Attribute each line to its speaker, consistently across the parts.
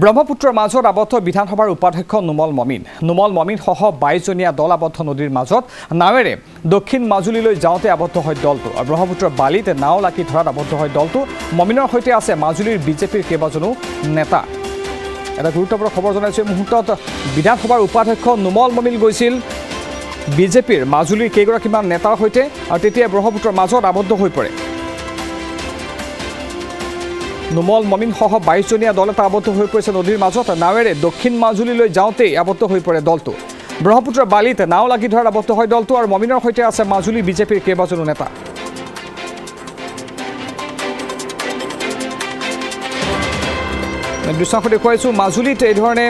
Speaker 1: ব্ৰহ্মপুত্ৰৰ মাজত আবদ্ধ বিধানসভাৰ উপাধ্যক্ষ নুমল মমিন। নুমল মমিনসহ বাইছজনীয়া দল আবদ্ধ নদীৰ মাজত নাৱেৰে দক্ষিণ মাজুলীলৈ যাওঁতে আবদ্ধ হয় দলটো। আৰু ব্ৰহ্মপুত্ৰৰ বালিত নাও লাকি ধৰাত আবদ্ধ হয় দলটো। মমিনৰ সৈতে আছে মাজুলীৰ বিজেপিৰ কেইবাজনো নেতা। এটা গুৰুত্বপূৰ্ণ খবৰ জনাইছোঁ এই মুহূৰ্তত বিধানসভাৰ উপাধ্যক্ষ নুমল মমিন গৈছিল বিজেপিৰ মাজুলীৰ কেইগৰাকীমান নেতাৰ সৈতে আৰু তেতিয়াই ব্ৰহ্মপুত্ৰৰ মাজত আবদ্ধ হৈ পৰে। নুমল মমিনসহ বাইছজনীয়া দল এটা আবদ্ধ হৈ পৰিছে নদীৰ মাজত। নাৱেৰে দক্ষিণ মাজুলীলৈ যাওঁতেই আবদ্ধ হৈ পৰে দলটো। ব্ৰহ্মপুত্ৰৰ বালিত নাও লাগি ধৰাত আবদ্ধ হয় দলটো আৰু মমিনৰ সৈতে আছে মাজুলী বিজেপিৰ কেইবাজনো নেতা। দৃশ্যাংশ দেখুৱাইছোঁ মাজুলীত এইধৰণে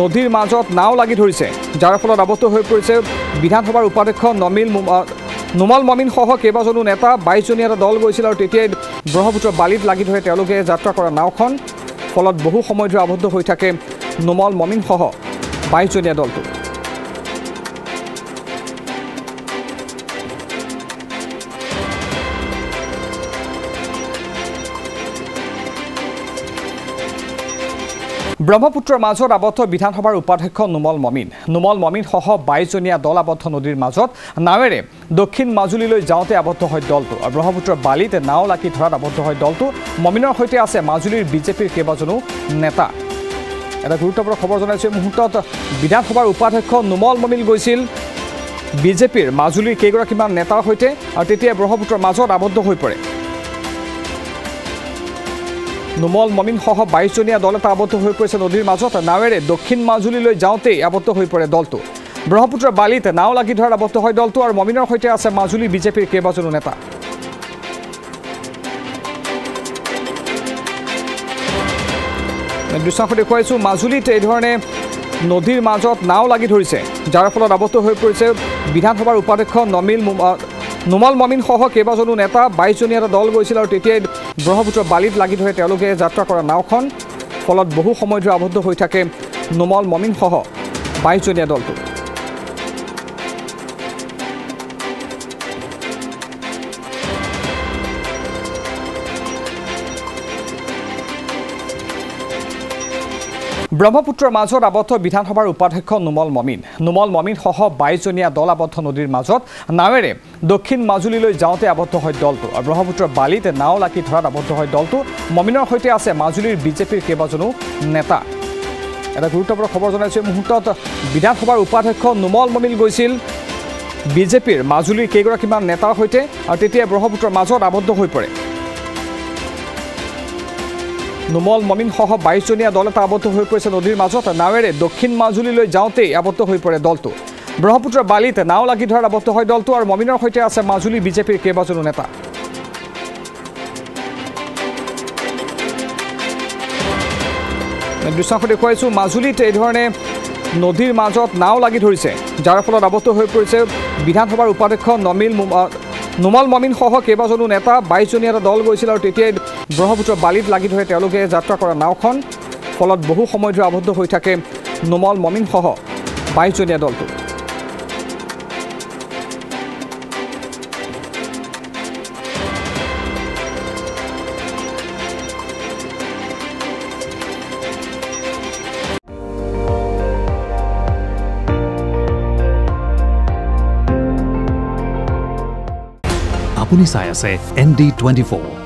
Speaker 1: নদীৰ মাজত নাও লাগি ধৰিছে। যাৰ ফলত আবদ্ধ হৈ পৰিছে বিধানসভাৰ উপাধ্যক্ষ নমিল নুমল মমিনসহ কেইবাজনো নেতা বাইছজনীয়া এটা দল গৈছিল আৰু তেতিয়াই ব্ৰহ্মপুত্ৰ বালিত লাগি ধৰে তেওঁলোকে যাত্ৰা কৰা নাওখন। ফলত বহু সময় ধৰি আবদ্ধ হৈ থাকে নুমল মমিনসহ বাইছজনীয়া দলটো। ব্ৰহ্মপুত্ৰৰ মাজত আবদ্ধ বিধানসভাৰ উপাধ্যক্ষ নুমল মমিন। নুমল মমিনসহ বাইছজনীয়া দল আবদ্ধ নদীৰ মাজত নাৱেৰে দক্ষিণ মাজুলীলৈ যাওঁতে আবদ্ধ হয় দলটো। আৰু ব্ৰহ্মপুত্ৰৰ বালিত নাও লাকি ধৰাত আবদ্ধ হয় দলটো। মমিনৰ সৈতে আছে মাজুলীৰ বিজেপিৰ কেইবাজনো নেতা। এটা গুৰুত্বপূৰ্ণ খবৰ জনাইছোঁ। এই মুহূৰ্তত বিধানসভাৰ উপাধ্যক্ষ নুমল মমিন গৈছিল বিজেপিৰ মাজুলীৰ কেইগৰাকীমান নেতাৰ সৈতে আৰু তেতিয়াই ব্ৰহ্মপুত্ৰৰ মাজত আবদ্ধ হৈ পৰে। নুমল মমিনসহ বাইছজনীয়া দল এটা আবদ্ধ হৈ পৰিছে নদীৰ মাজত। নাৱেৰে দক্ষিণ মাজুলীলৈ যাওঁতেই আবদ্ধ হৈ পৰে দলটো। ব্ৰহ্মপুত্ৰৰ বালিত নাও লাগি ধৰাত আবদ্ধ হয় দলটো আৰু মমিনৰ সৈতে আছে মাজুলী বিজেপিৰ কেইবাজনো নেতা। দৃশ্যাংশ দেখুৱাইছোঁ মাজুলীত এইধৰণে নদীৰ মাজত নাও লাগি ধৰিছে। যাৰ ফলত আবদ্ধ হৈ পৰিছে বিধানসভাৰ উপাধ্যক্ষ নমিল নুমল মমিনসহ কেইবাজনো নেতা বাইছজনীয়া এটা দল গৈছিল আৰু তেতিয়াই ব্ৰহ্মপুত্ৰৰ বালিত লাগি ধৰে তেওঁলোকে যাত্ৰা কৰা নাওখন। ফলত বহু সময় ধৰি আবদ্ধ হৈ থাকে নুমল মমিনসহ বাইছজনীয়া দলটো। ব্ৰহ্মপুত্ৰৰ মাজত আবদ্ধ বিধানসভাৰ উপাধ্যক্ষ নুমল মমিন। নুমল মমিনসহ বাইছজনীয়া দল আবদ্ধ নদীৰ মাজত নাৱেৰে দক্ষিণ মাজুলীলৈ যাওঁতে আবদ্ধ হয় দলটো। আৰু ব্ৰহ্মপুত্ৰৰ বালিত নাও লাকি ধৰাত আবদ্ধ হয় দলটো। মমিনৰ সৈতে আছে মাজুলীৰ বিজেপিৰ কেইবাজনো নেতা। এটা গুৰুত্বপূৰ্ণ খবৰ জনাইছোঁ। এই মুহূৰ্তত বিধানসভাৰ উপাধ্যক্ষ নুমল মমিন গৈছিল বিজেপিৰ মাজুলীৰ কেইগৰাকীমান নেতাৰ সৈতে আৰু তেতিয়াই ব্ৰহ্মপুত্ৰৰ মাজত আবদ্ধ হৈ পৰে। নুমল মমিনসহ বাইছজনীয়া দল এটা আবদ্ধ হৈ পৰিছে নদীৰ মাজত। নাৱেৰে দক্ষিণ মাজুলীলৈ যাওঁতেই আবদ্ধ হৈ পৰে দলটো। ব্ৰহ্মপুত্ৰৰ বালিত নাও লাগি ধৰাত আবদ্ধ হয় দলটো আৰু মমিনৰ সৈতে আছে মাজুলী বিজেপিৰ কেইবাজনো নেতা। দৃশ্যাংশ দেখুৱাইছোঁ মাজুলীত এইধৰণে নদীৰ মাজত নাও লাগি ধৰিছে। যাৰ ফলত আবদ্ধ হৈ পৰিছে বিধানসভাৰ উপাধ্যক্ষ নমিল নুমল মমিনসহ কেইবাজনো নেতা বাইছজনীয়া এটা দল গৈছিল আৰু তেতিয়াই ব্ৰহ্মপুত্ৰৰ বালিত লাগি ধৰে তেওঁলোকে যাত্ৰা কৰা নাওখন ফলত বহু সময় ধৰি আবদ্ধ হৈ থাকে নুমল মমিনসহ বাইছজনীয়া দলটো।
Speaker 2: আপুনি চাই আছে এন ডি টুৱেণ্টি ফ'ৰ